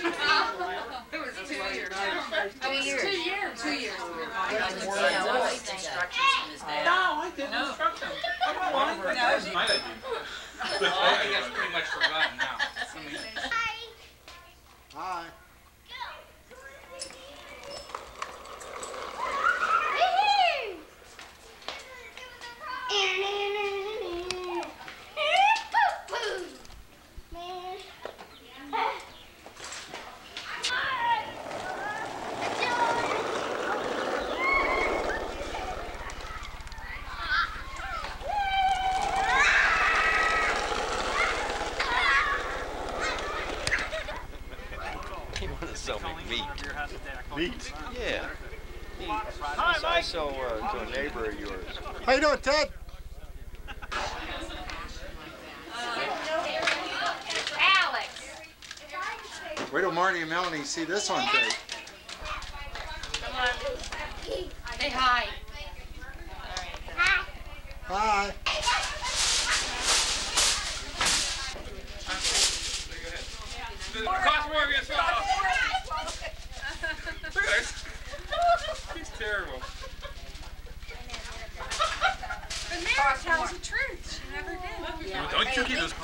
it was two years. It was two years. Two years. No, I didn't instruct. I don't want to. No, I think that's pretty much forgotten. He wanted to sell me meat. Meat. Yeah. He, he I sell uh, to a neighbor of yours. How you doing, Ted? Alex. Wait till Marty and Melanie see this on tape. Come on. Say hi. Hi. Hi. Cost more against Look Mary tells the truth. She never did. Don't you get those